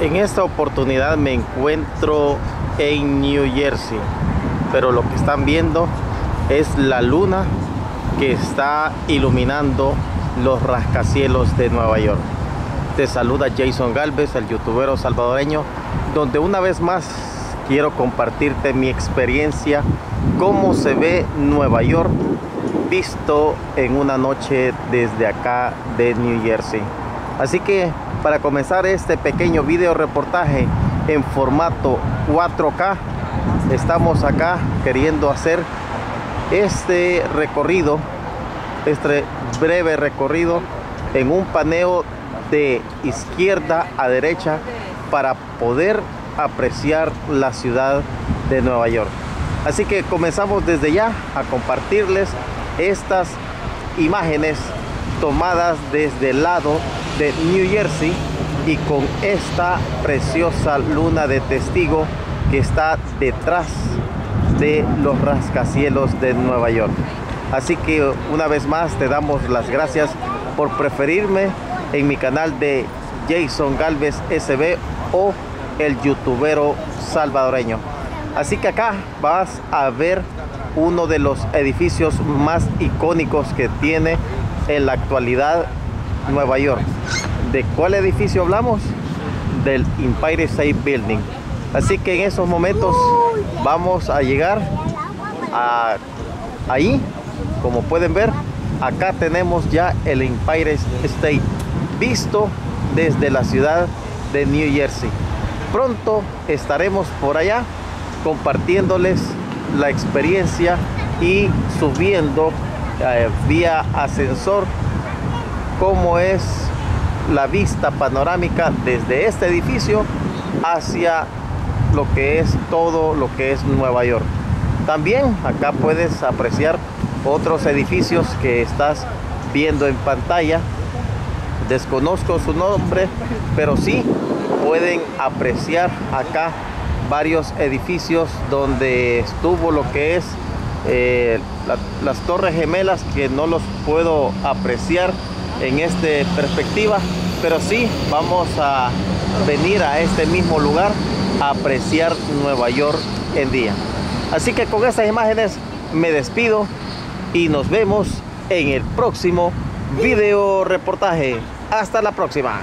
En esta oportunidad me encuentro en New Jersey, pero lo que están viendo es la luna que está iluminando los rascacielos de Nueva York. Te saluda Jason Galvez, el youtubero salvadoreño, donde una vez más quiero compartirte mi experiencia, cómo se ve Nueva York visto en una noche desde acá de New Jersey. Así que para comenzar este pequeño video reportaje en formato 4K, estamos acá queriendo hacer este recorrido, este breve recorrido en un paneo de izquierda a derecha para poder apreciar la ciudad de Nueva York. Así que comenzamos desde ya a compartirles estas imágenes tomadas desde el lado de New Jersey y con esta preciosa luna de testigo que está detrás de los rascacielos de Nueva York. Así que una vez más te damos las gracias por preferirme en mi canal de Jason Galvez SB o el youtubero salvadoreño. Así que acá vas a ver uno de los edificios más icónicos que tiene en la actualidad Nueva York. ¿De cuál edificio hablamos? Del Empire State Building. Así que en esos momentos vamos a llegar a ahí, como pueden ver, acá tenemos ya el Empire State visto desde la ciudad de New Jersey. Pronto estaremos por allá compartiéndoles la experiencia y subiendo eh, vía ascensor cómo es la vista panorámica desde este edificio hacia lo que es todo lo que es Nueva York. También acá puedes apreciar otros edificios que estás viendo en pantalla. Desconozco su nombre, pero sí pueden apreciar acá varios edificios donde estuvo lo que es eh, las torres gemelas que no los puedo apreciar en esta perspectiva pero sí vamos a venir a este mismo lugar a apreciar Nueva York en día. Así que con estas imágenes me despido y nos vemos en el próximo video reportaje. Hasta la próxima